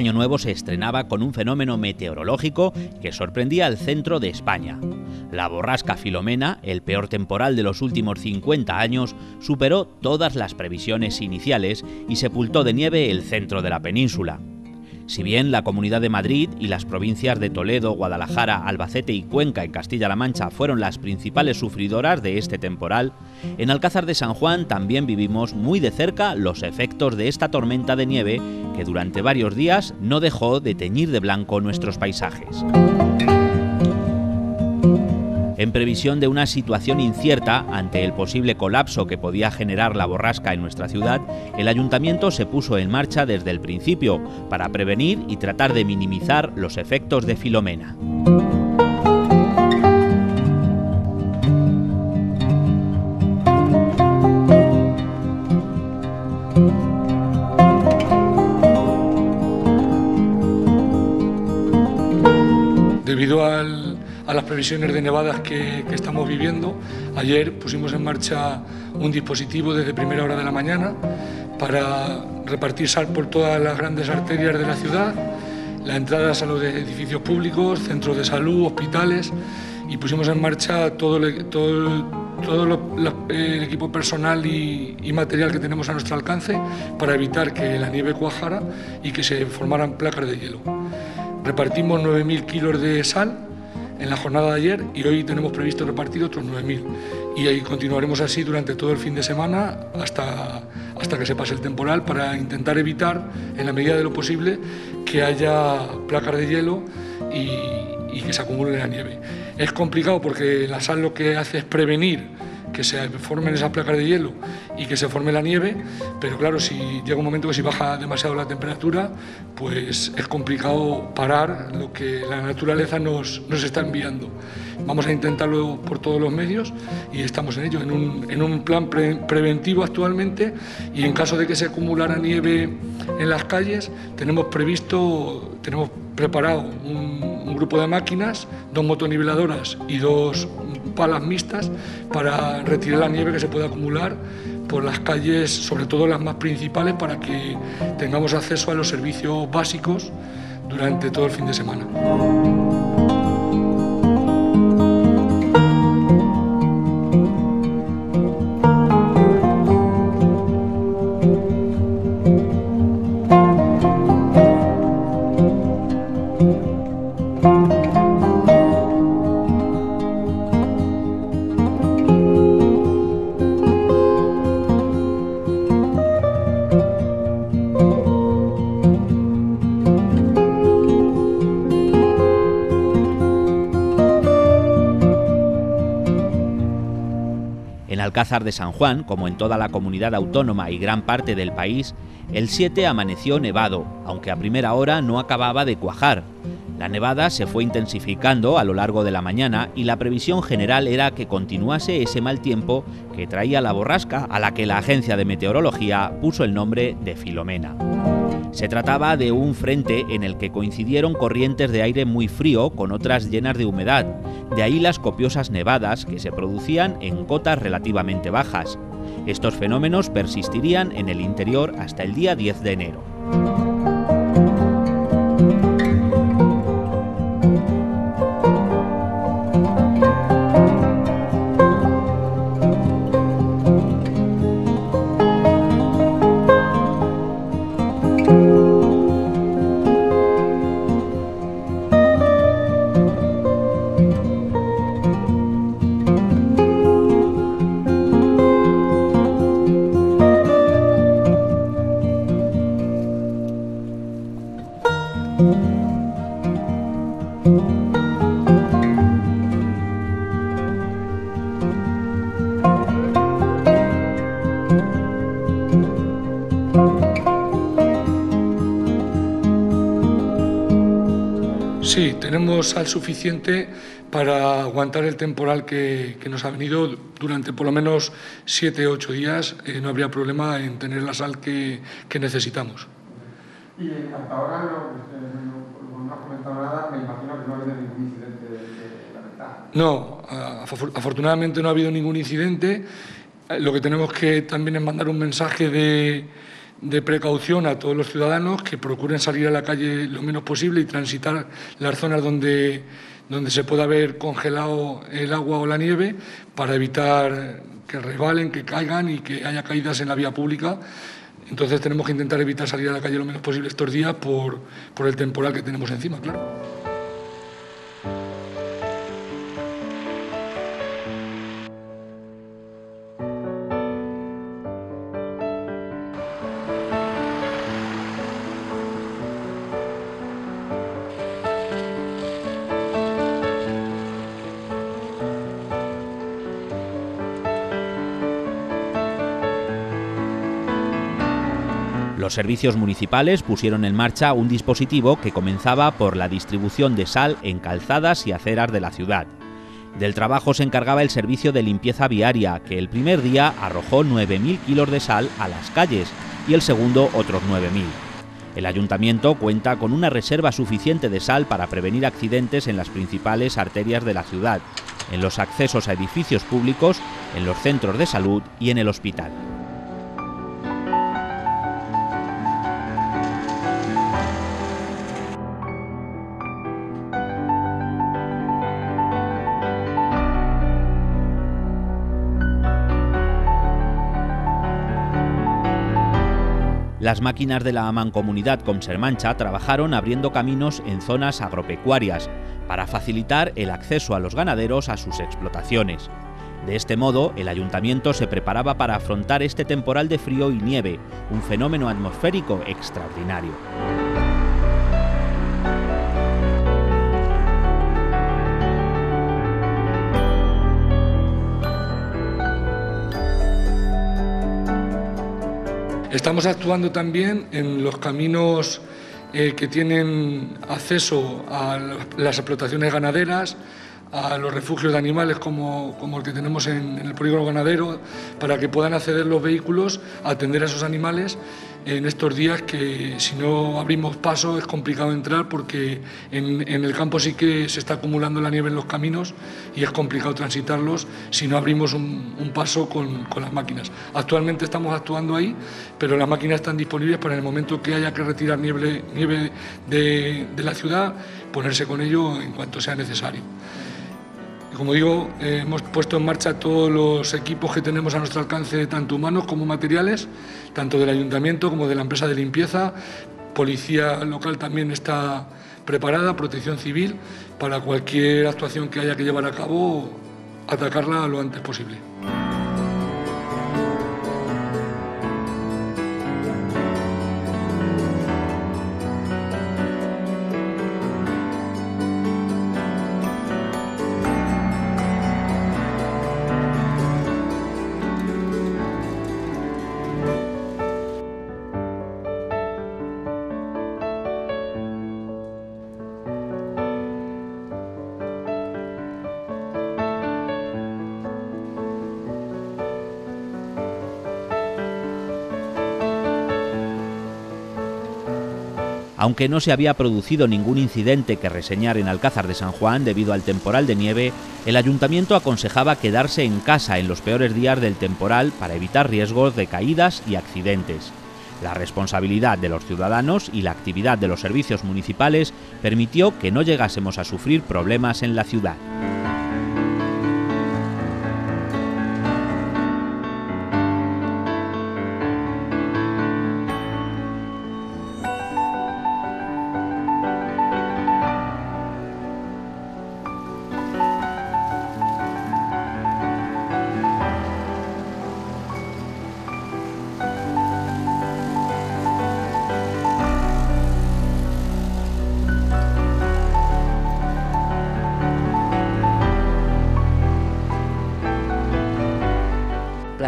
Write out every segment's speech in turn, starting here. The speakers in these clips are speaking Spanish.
Año nuevo se estrenaba con un fenómeno meteorológico que sorprendía al centro de España. La borrasca Filomena, el peor temporal de los últimos 50 años, superó todas las previsiones iniciales y sepultó de nieve el centro de la península. Si bien la Comunidad de Madrid y las provincias de Toledo, Guadalajara, Albacete y Cuenca en Castilla-La Mancha fueron las principales sufridoras de este temporal, en Alcázar de San Juan también vivimos muy de cerca los efectos de esta tormenta de nieve que durante varios días no dejó de teñir de blanco nuestros paisajes. En previsión de una situación incierta ante el posible colapso que podía generar la borrasca en nuestra ciudad, el ayuntamiento se puso en marcha desde el principio para prevenir y tratar de minimizar los efectos de Filomena. Previsiones de nevadas que, estamos viviendo. Ayer pusimos en marcha un dispositivo desde primera hora de la mañana para repartir sal por todas las grandes arterias de la ciudad, las entradas a los edificios públicos, centros de salud, hospitales y pusimos en marcha todo, el equipo personal y, y, material que tenemos a nuestro alcance para evitar que la nieve cuajara y que se formaran placas de hielo. Repartimos 9.000 kilos de sal en la jornada de ayer y hoy tenemos previsto repartir otros 9.000. Y continuaremos así durante todo el fin de semana hasta, hasta que se pase el temporal para intentar evitar, en la medida de lo posible, que haya placas de hielo y que se acumule la nieve. Es complicado porque la sal lo que hace es prevenir que se formen esas placas de hielo y que se forme la nieve, pero claro, si llega un momento que si baja demasiado la temperatura, pues es complicado parar lo que la naturaleza nos, nos está enviando. Vamos a intentarlo por todos los medios y estamos en ello, en un, en un plan preventivo actualmente y en caso de que se acumulara nieve en las calles, tenemos previsto, tenemos preparado un, un grupo de máquinas, dos motoniveladoras y dos palas mixtas para retirar la nieve que se puede acumular por las calles, sobre todo las más principales, para que tengamos acceso a los servicios básicos durante todo el fin de semana. Alcázar de San Juan, como en toda la comunidad autónoma y gran parte del país, el 7 amaneció nevado, aunque a primera hora no acababa de cuajar. La nevada se fue intensificando a lo largo de la mañana y la previsión general era que continuase ese mal tiempo que traía la borrasca a la que la agencia de meteorología puso el nombre de Filomena. Se trataba de un frente en el que coincidieron corrientes de aire muy frío con otras llenas de humedad, de ahí las copiosas nevadas que se producían en cotas relativamente bajas. Estos fenómenos persistirían en el interior hasta el día 10 de enero. Tenemos sal suficiente para aguantar el temporal que, nos ha venido durante por lo menos siete o ocho días. Eh, no habría problema en tener la sal que, necesitamos. Y hasta ahora no, no has comentado nada, me imagino que no ha habido ningún incidente de, la mitad. No, afortunadamente no ha habido ningún incidente. Eh, lo que tenemos que también es mandar un mensaje de de precaución a todos los ciudadanos que procuren salir a la calle lo menos posible y transitar las zonas donde, donde se pueda haber congelado el agua o la nieve para evitar que resbalen, que caigan y que haya caídas en la vía pública. Entonces tenemos que intentar evitar salir a la calle lo menos posible estos días por, por el temporal que tenemos encima, claro. Los servicios municipales pusieron en marcha un dispositivo que comenzaba por la distribución de sal en calzadas y aceras de la ciudad. Del trabajo se encargaba el servicio de limpieza viaria, que el primer día arrojó 9.000 kilos de sal a las calles y el segundo otros 9.000. El ayuntamiento cuenta con una reserva suficiente de sal para prevenir accidentes en las principales arterias de la ciudad, en los accesos a edificios públicos, en los centros de salud y en el hospital. Las máquinas de la mancomunidad Comsermancha trabajaron abriendo caminos en zonas agropecuarias para facilitar el acceso a los ganaderos a sus explotaciones. De este modo, el ayuntamiento se preparaba para afrontar este temporal de frío y nieve, un fenómeno atmosférico extraordinario. Estamos actuando también en los caminos eh, que tienen acceso a las explotaciones ganaderas, a los refugios de animales como, el que tenemos en, el polígono ganadero, para que puedan acceder los vehículos a atender a esos animales en estos días que si no abrimos paso es complicado entrar porque en, el campo sí que se está acumulando la nieve en los caminos y es complicado transitarlos si no abrimos un, paso con, las máquinas. Actualmente estamos actuando ahí, pero las máquinas están disponibles para el momento que haya que retirar nieve, nieve de la ciudad, ponerse con ello en cuanto sea necesario. Como digo, eh, hemos puesto en marcha todos los equipos que tenemos a nuestro alcance, tanto humanos como materiales, tanto del ayuntamiento como de la empresa de limpieza. Policía local también está preparada, protección civil, para cualquier actuación que haya que llevar a cabo, atacarla lo antes posible. Aunque no se había producido ningún incidente que reseñar en Alcázar de San Juan debido al temporal de nieve, el ayuntamiento aconsejaba quedarse en casa en los peores días del temporal para evitar riesgos de caídas y accidentes. La responsabilidad de los ciudadanos y la actividad de los servicios municipales permitió que no llegásemos a sufrir problemas en la ciudad.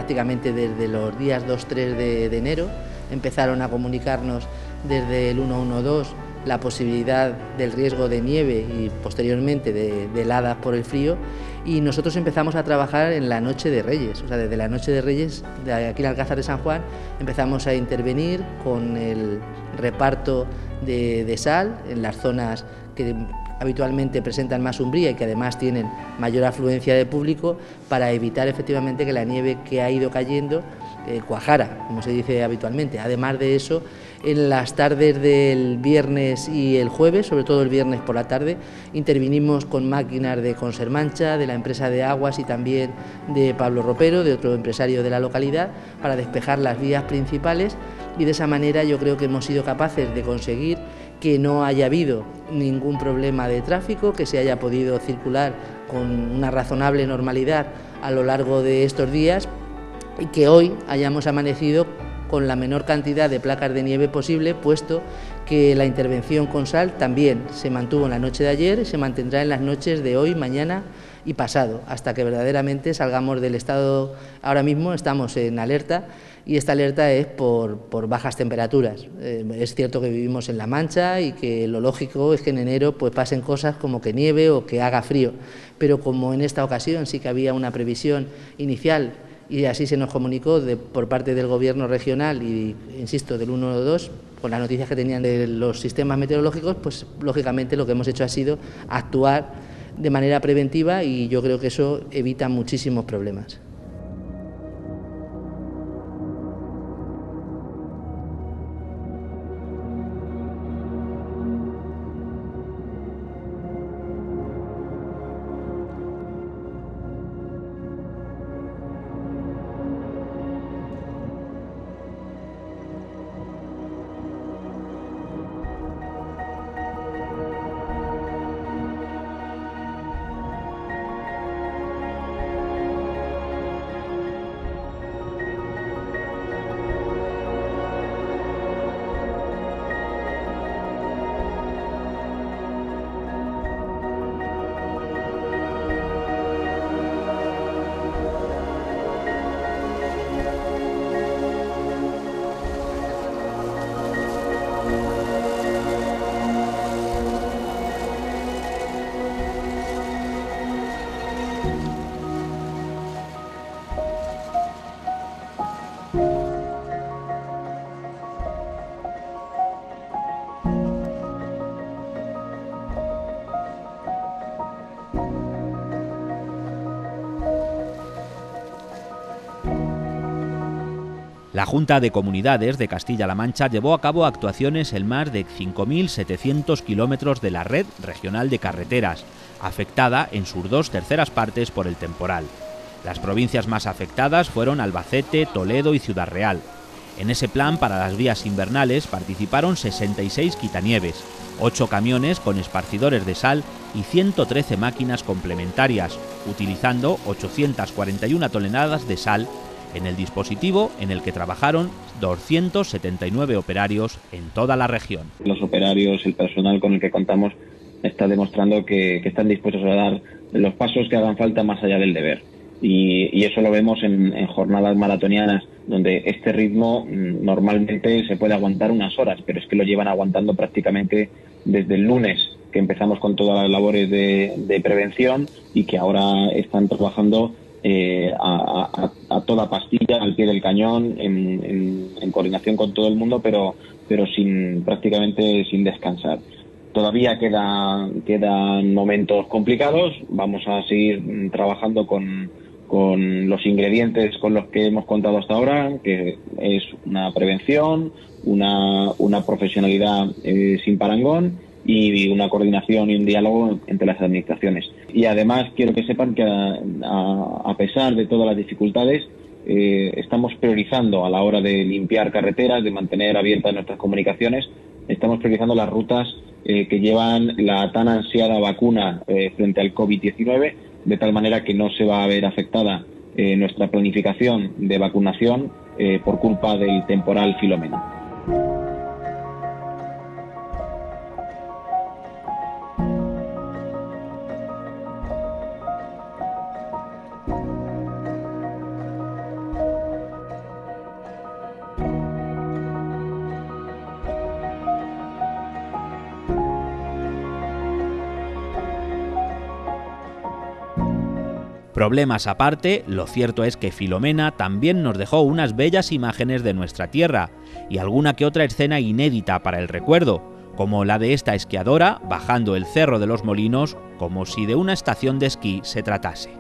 Prácticamente desde los días 2-3 de, enero. Empezaron a comunicarnos desde el 112 la posibilidad del riesgo de nieve y posteriormente de, heladas por el frío y nosotros empezamos a trabajar en la Noche de Reyes, o sea, desde la Noche de Reyes, de aquí en Alcázar de San Juan, empezamos a intervenir con el reparto de, de sal en las zonas que habitualmente presentan más umbría y que además tienen mayor afluencia de público para evitar efectivamente que la nieve que ha ido cayendo eh, cuajara, como se dice habitualmente. Además de eso, en las tardes del viernes y el jueves, sobre todo el viernes por la tarde, intervinimos con máquinas de Consermancha, de la empresa de aguas y también de Pablo Ropero, de otro empresario de la localidad, para despejar las vías principales y de esa manera yo creo que hemos sido capaces de conseguir que no haya habido ningún problema de tráfico, que se haya podido circular con una razonable normalidad a lo largo de estos días y que hoy hayamos amanecido con la menor cantidad de placas de nieve posible, puesto que la intervención con sal también se mantuvo en la noche de ayer y se mantendrá en las noches de hoy, mañana y pasado, hasta que verdaderamente salgamos del estado. Ahora mismo estamos en alerta y esta alerta es por, bajas temperaturas. Eh, es cierto que vivimos en La Mancha y que lo lógico es que en enero pues pasen cosas como que nieve o que haga frío, pero como en esta ocasión sí que había una previsión inicial y así se nos comunicó por parte del Gobierno regional y, insisto, del 112, con las noticias que tenían de los sistemas meteorológicos, pues lógicamente lo que hemos hecho ha sido actuar de manera preventiva y yo creo que eso evita muchísimos problemas. La Junta de Comunidades de Castilla-La Mancha llevó a cabo actuaciones en más de 5.700 kilómetros de la red regional de carreteras, afectada en sus dos terceras partes por el temporal. Las provincias más afectadas fueron Albacete, Toledo y Ciudad Real. En ese plan para las vías invernales participaron 66 quitanieves, 8 camiones con esparcidores de sal y 113 máquinas complementarias, utilizando 841 toneladas de sal en el dispositivo en el que trabajaron 279 operarios en toda la región. Los operarios, el personal con el que contamos está demostrando que, están dispuestos a dar los pasos que hagan falta más allá del deber. Y, eso lo vemos en, jornadas maratonianas, donde este ritmo mm, normalmente se puede aguantar unas horas, pero es que lo llevan aguantando prácticamente desde el lunes que empezamos con todas las labores de prevención y que ahora están trabajando eh, a, toda pastilla, al pie del cañón, en, coordinación con todo el mundo, pero, pero sin prácticamente sin descansar. Todavía queda, quedan momentos complicados, vamos a seguir trabajando con, con los ingredientes con los que hemos contado hasta ahora, que es una prevención, una, una profesionalidad eh, sin parangón y una coordinación y un diálogo entre las administraciones. Y además quiero que sepan que a, pesar de todas las dificultades, eh, estamos priorizando a la hora de limpiar carreteras, de mantener abiertas nuestras comunicaciones, estamos priorizando las rutas eh, que llevan la tan ansiada vacuna eh, frente al COVID-19, de tal manera que no se va a ver afectada nuestra planificación de vacunación por culpa del temporal Filomena. Problemas aparte, lo cierto es que Filomena también nos dejó unas bellas imágenes de nuestra tierra y alguna que otra escena inédita para el recuerdo, como la de esta esquiadora bajando el Cerro de los Molinos como si de una estación de esquí se tratase.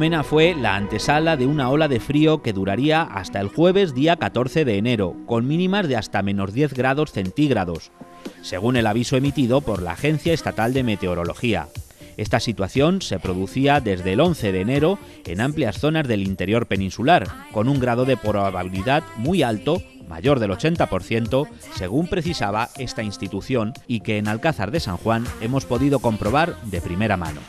Filomena fue la antesala de una ola de frío que duraría hasta el jueves día 14 de enero, con mínimas de hasta menos 10 grados centígrados, según el aviso emitido por la Agencia Estatal de Meteorología. Esta situación se producía desde el 11 de enero en amplias zonas del interior peninsular, con un grado de probabilidad muy alto, mayor del 80%, según precisaba esta institución y que en Alcázar de San Juan hemos podido comprobar de primera mano.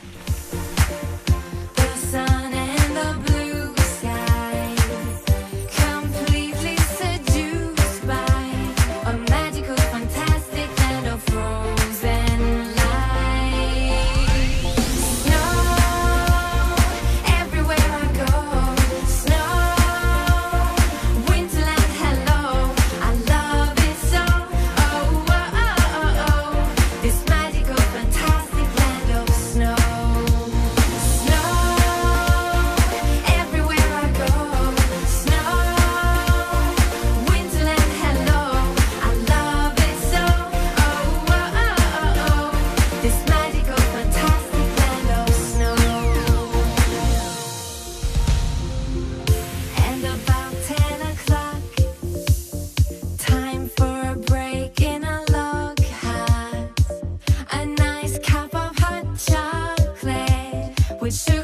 shoot.